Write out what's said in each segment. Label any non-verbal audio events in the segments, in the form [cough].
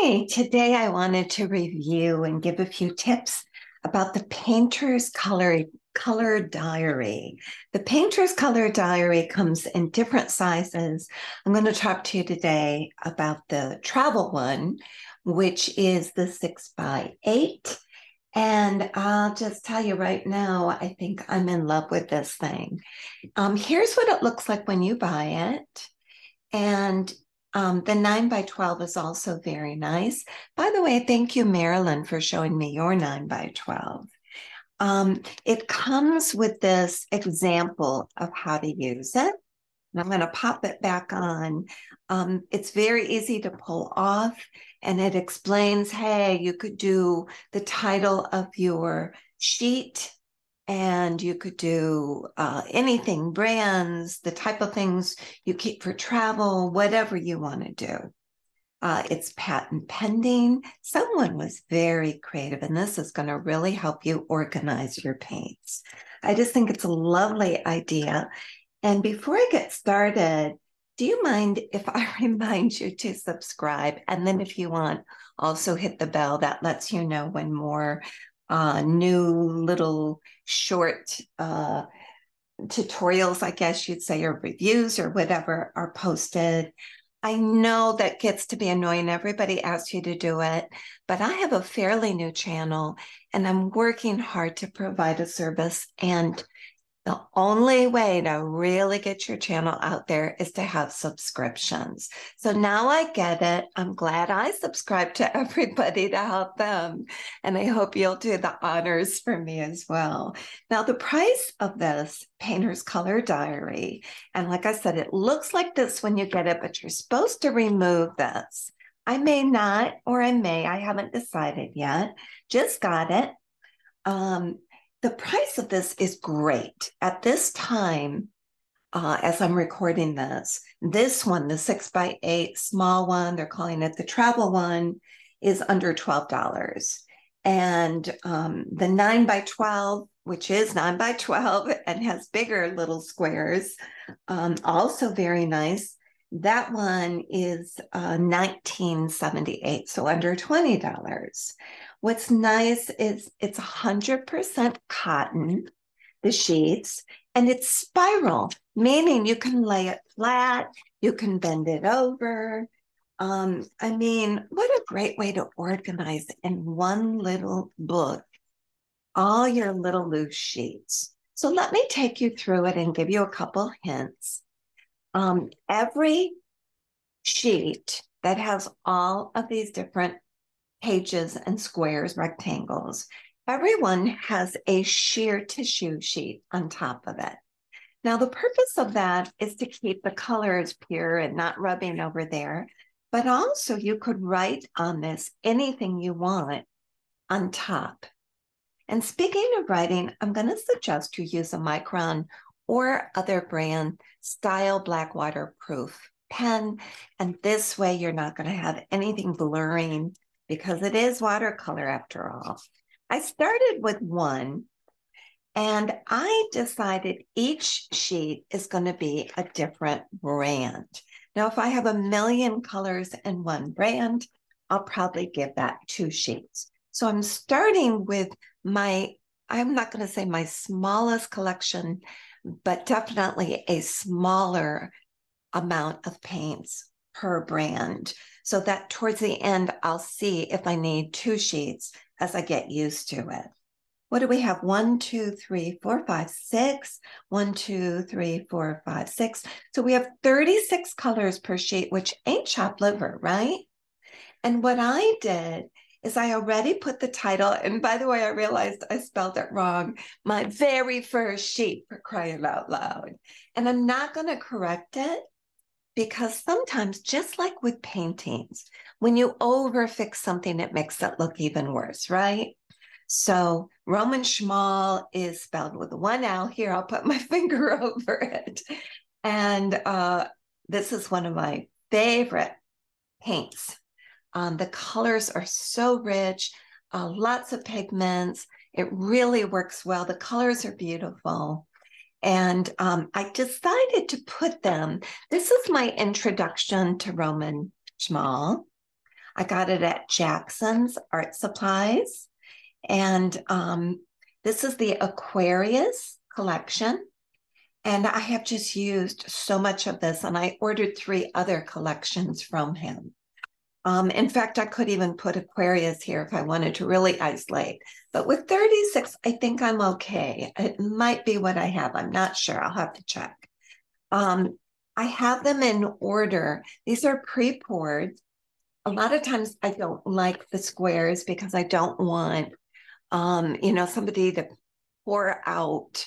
Hi, today I wanted to review and give a few tips about the Painter's Color, color Diary. The Painter's Color Diary comes in different sizes. I'm going to talk to you today about the travel one, which is the six by eight. And I'll just tell you right now, I think I'm in love with this thing. Um, here's what it looks like when you buy it. And um, the 9 by 12 is also very nice. By the way, thank you, Marilyn, for showing me your 9 by 12. Um, it comes with this example of how to use it. And I'm going to pop it back on. Um, it's very easy to pull off, and it explains hey, you could do the title of your sheet and you could do uh, anything brands the type of things you keep for travel whatever you want to do. Uh, it's patent pending. Someone was very creative and this is going to really help you organize your paints. I just think it's a lovely idea. And before i get started do you mind if i [laughs] remind you to subscribe? And then if you want also hit the bell that lets you know when more uh, new little short uh, tutorials, I guess you'd say, or reviews or whatever are posted. I know that gets to be annoying. Everybody asks you to do it, but I have a fairly new channel and I'm working hard to provide a service. And the only way to really get your channel out there is to have subscriptions. So now I get it. I'm glad I subscribe to [laughs] everybody to help them. And I hope you'll do the honors for me as well. Now, the price of this Painter's Color Diary, and like I said, it looks like this when you get it, but you're supposed to remove this. I may not, or I may, I haven't decided yet. Just got it. Um, the price of this is great. At this time, uh, as I'm recording this, this one, the six by eight small one, they're calling it the travel one, is under $12. And um, the nine by 12, which is nine by 12 [laughs] and has bigger little squares, um, also very nice. That one is uh, 1978, so under $20. What's nice is it's 100% cotton, the sheets, and it's spiral, meaning you can lay it flat, you can bend it over. Um, I mean, what a great way to organize in one little book all your little loose sheets. So let me take you through it and give you a couple hints. Um, every sheet that has all of these different pages and squares, rectangles. Everyone has a sheer tissue sheet on top of it. Now, the purpose of that is to keep the colors pure and not rubbing over there, but also you could write on this anything you want on top. And speaking of writing, I'm going to suggest you use a Micron or other brand style black waterproof pen. And this way you're not going to have anything blurring because it is watercolor after all. I started with one and I decided each sheet is going to be a different brand. Now, if I have a million colors in one brand, I'll probably give that two sheets. So I'm starting with my, I'm not going to say my smallest collection, but definitely a smaller amount of paints per brand so that towards the end, I'll see if I need two sheets as I get used to it. What do we have? One, two, three, four, five, six. One, two, three, four, five, six. So we have 36 colors per sheet, which ain't chopped liver, right? And what I did is I already put the title, and by the way, I realized I spelled it wrong. My very first sheet for crying out loud. And I'm not going to correct it because sometimes, just like with paintings, when you overfix something, it makes it look even worse, right? So Roman Szmal is spelled with one L. Here, I'll put [laughs] my finger over it. And uh, this is one of my favorite paints. Um, the colors are so rich, uh, lots of pigments. It really works well. The colors are beautiful. And um, I decided to put them. This is my introduction to Roman Szmal. I got it at Jackson's Art Supplies. And um, this is the Aquarius collection. And I have just used so much of this, and I ordered three other collections from him. Um, in fact, I could even put Aquarius here if I wanted to really isolate. But with 36, I think I'm okay. It might be what I have. I'm not sure. I'll have to check. Um, I have them in order. These are pre-poured. A lot of times I don't like the squares because I don't want, um, you know, somebody to pour out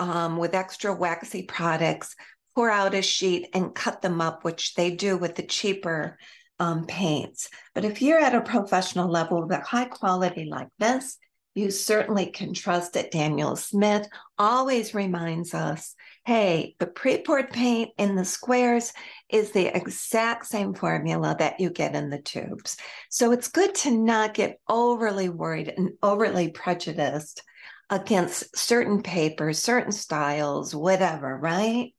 um, with extra waxy products, pour out a sheet and cut them up, which they do with the cheaper um, paints. But if you're at a professional level with a high quality like this, you certainly can trust that Daniel Smith always reminds us hey, the pre poured paint in the squares is the exact same formula that you get in the tubes. So it's good to not get overly worried and overly prejudiced against certain papers, certain styles, whatever, right?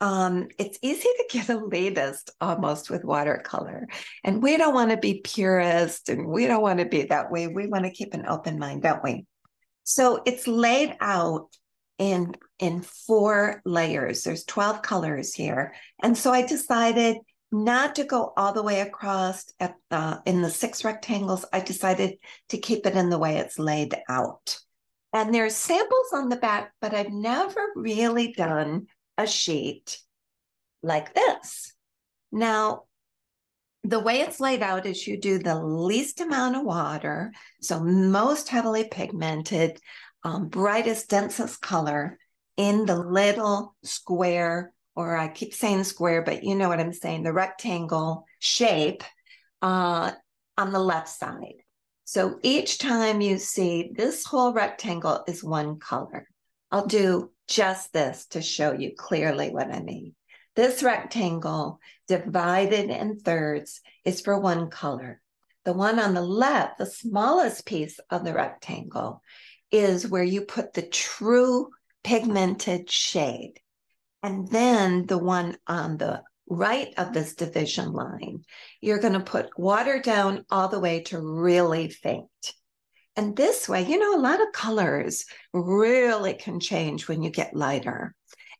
Um, it's easy to get [laughs] elitist almost with watercolor. And we don't want to be purist and we don't want to be that way. We want to keep an open mind, don't we? So it's laid out in in four layers. There's 12 colors here. And so I decided not to go all the way across at uh, in the six rectangles. I decided to keep it in the way it's laid out. And there's samples on the back, but I've never really done a sheet like this. Now, the way it's laid out is you do the least amount of water, so most heavily pigmented, um, brightest, densest color in the little square, or I keep saying square, but you know what I'm saying, the rectangle shape uh, on the left side. So each time you see this whole rectangle is one color. I'll do just this to show you clearly what I mean. This rectangle divided in thirds is for one color. The one on the left, the smallest piece of the rectangle, is where you put the true pigmented shade. And then the one on the right of this division line, you're going to put water down all the way to really faint. And this way, you know, a lot of colors really can change when you get lighter.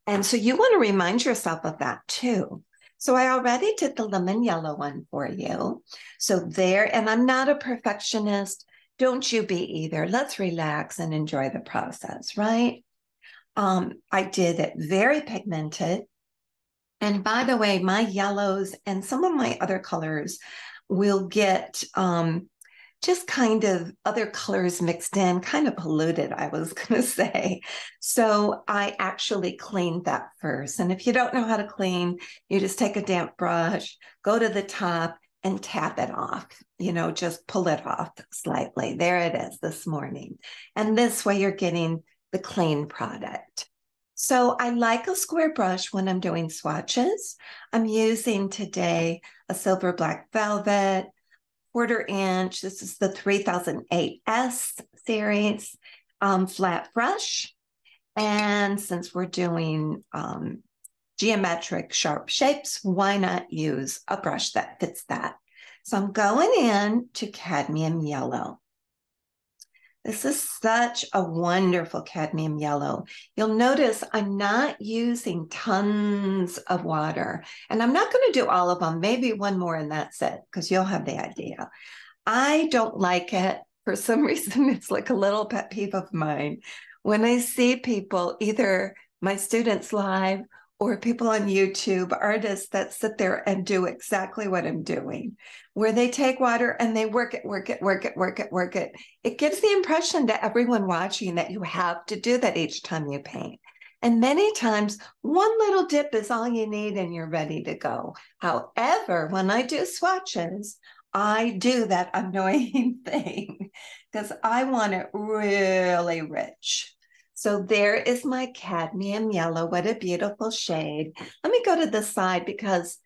And so you want to remind yourself of that too. So I already did the lemon yellow one for you. So there, and I'm not a perfectionist. Don't you be either. Let's relax and enjoy the process, right? Um, I did it very pigmented. And by the way, my yellows and some of my other colors will get um, just kind of other colors mixed in, kind of polluted, I was [laughs] going to say. So I actually cleaned that first. And if you don't know how to clean, you just take a damp brush, go to the top, and tap it off. You know, just pull it off slightly. There it is this morning. And this way you're getting the clean product. So I like a square brush when I'm doing swatches. I'm using today a silver black velvet, quarter inch. This is the 3008S series um, flat brush. And since we're doing um, geometric sharp shapes, why not use a brush that fits that? So I'm going in to cadmium yellow. This is such a wonderful cadmium yellow. You'll notice I'm not using tons of water, and I'm not going to do all of them, maybe one more and that's it, because you'll have the idea. I don't like it. For some [laughs] reason, it's like a little pet peeve of mine. When I see people, either my students live or people on YouTube, artists that sit there and do exactly what I'm doing, where they take water and they work it, work it, work it, work it, work it. It gives the impression to everyone watching that you have to do that each time you paint. And many times, one little dip is all you need and you're ready to go. However, when I do swatches, I do that [laughs] annoying thing because I want it really rich. So there is my cadmium yellow. What a beautiful shade. Let me go to the side because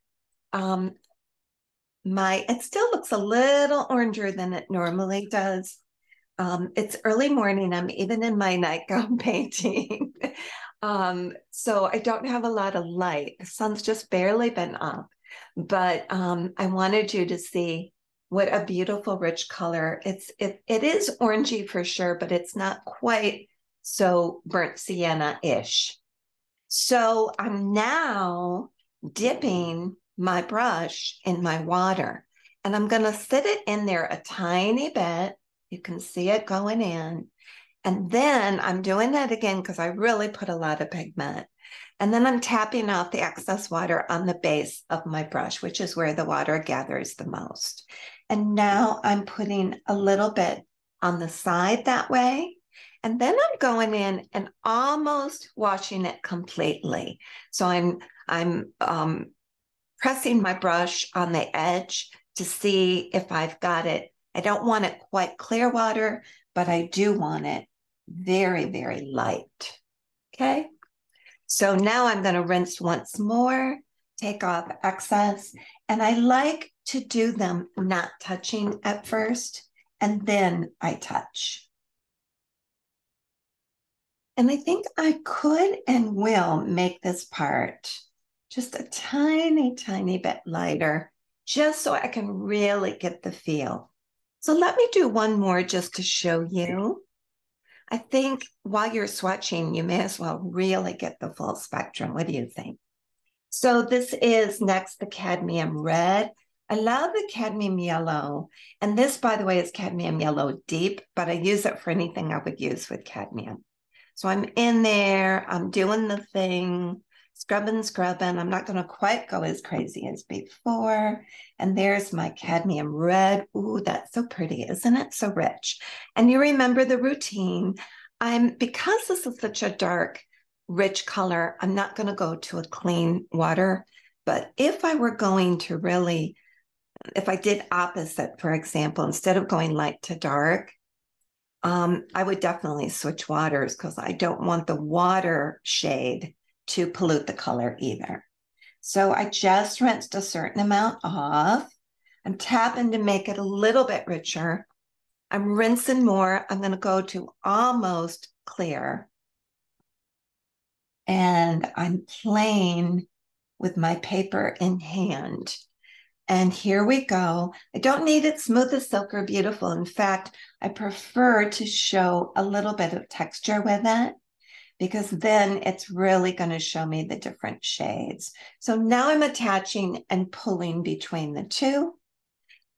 um, my it still looks a little oranger than it normally does. Um, it's early morning. I'm even in my [laughs] nightgown [laughs] painting. um, so I don't have a lot of light. The sun's just barely been up. But um, I wanted you to see what a beautiful rich color. It's it it is orangey for sure, but it's not quite so burnt sienna-ish. So I'm now dipping my brush in my water and I'm going to sit it in there a tiny bit. You can see it going in. And then I'm doing that again because I really put a lot of pigment. And then I'm tapping off the excess water on the base of my brush, which is where the water gathers the most. And now I'm putting a little bit on the side that way. And then I'm going in and almost washing it completely. So I'm I'm um, pressing my brush on the edge to see if I've got it. I don't want it quite clear water, but I do want it very, very light. Okay. So now I'm going to rinse once more, take off excess. And I like to do them not touching at first, and then I touch. And I think I could and will make this part just a tiny, tiny bit lighter, just so I can really get the feel. So let me do one more just to show you. I think while you're swatching, you may as well really get the full spectrum. What do you think? So this is next the cadmium red. I love the cadmium yellow. And this, by the way, is cadmium yellow deep, but I use it for anything I would use with cadmium. So I'm in there, I'm doing the thing, scrubbing, scrubbing. I'm not going to quite go as crazy as before. And there's my cadmium red. Ooh, that's so pretty, isn't it? So rich. And you remember the routine. I'm because this is such a dark, rich color, I'm not going to go to a clean water. But if I were going to really, if I did opposite, for example, instead of going light to dark, um, I would definitely switch waters because I don't want the water shade to pollute the color either. So I just rinsed a certain amount off. I'm tapping to make it a little bit richer. I'm rinsing more. I'm going to go to almost clear. And I'm playing with my paper in hand. And here we go. I don't need it smooth as silk or beautiful. In fact, I prefer to show a little bit of texture with it because then it's really going to show me the different shades. So now I'm attaching and pulling between the two.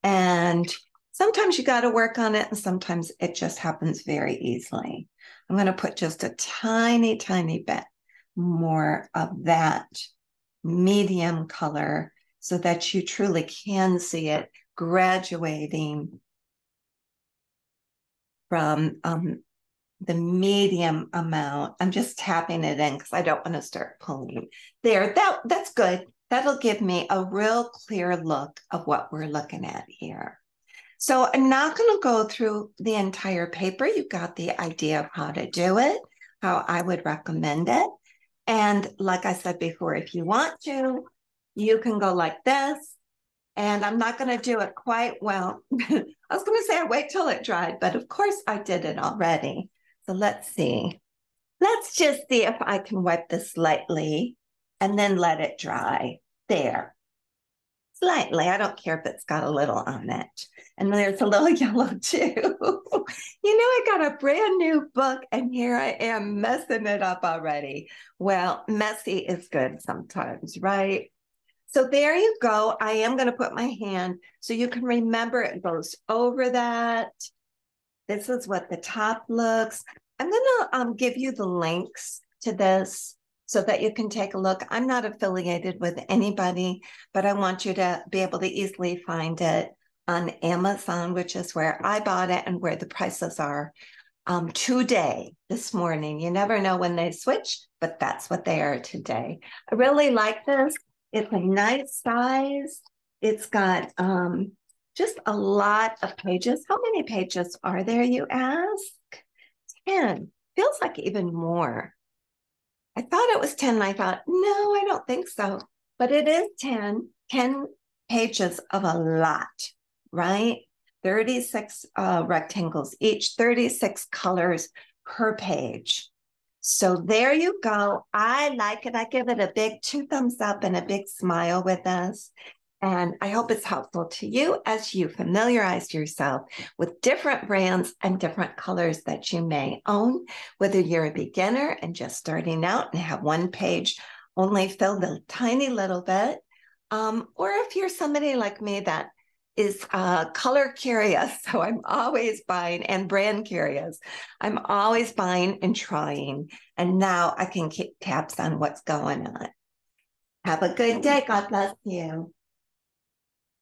And sometimes you got to work on it and sometimes it just happens very easily. I'm going to put just a tiny, tiny bit more of that medium color so that you truly can see it graduating from um, the medium amount. I'm just tapping it in because I don't want to start pulling. There, that that's good. That'll give me a real clear look of what we're looking at here. So I'm not going to go through the entire paper. You got the idea of how to do it, how I would recommend it. And like I said before, if you want to, you can go like this. And I'm not going to do it quite well. [laughs] I was going to say I wait till it dried, but of course I did it already. So let's see. Let's just see if I can wipe this lightly and then let it dry. There. Slightly. I don't care if it's got a little on it. And there's a little [laughs] yellow too. [laughs] you know, I got a brand new book and here I am messing it up already. Well, messy is good sometimes, right? So there you go. I am going to put my hand so you can remember it goes over that. This is what the top looks. I'm going to um, give you the links to this so that you can take a look. I'm not affiliated with anybody, but I want you to be able to easily find it on Amazon, which is where I bought it and where the prices are um, today, this morning. You never know when they switch, but that's what they are today. I really like this. It's a nice size. It's got um, just a lot of pages. How many pages are there, you ask? 10. Feels like even more. I thought it was 10, and I thought, no, I don't think so. But it is 10, 10 pages of a lot, right? 36 uh, rectangles each, 36 colors per page. So there you go. I like it. I give it a big two thumbs up and a big smile with us. And I hope it's helpful to you as you familiarize yourself with different brands and different colors that you may own, whether you're a beginner and just starting out and have one page only filled a tiny little bit, um, or if you're somebody like me that is uh, color curious. [laughs] So I'm always buying and brand curious. I'm always buying and trying. And now I can keep tabs on what's going on. Have a good day. God bless you.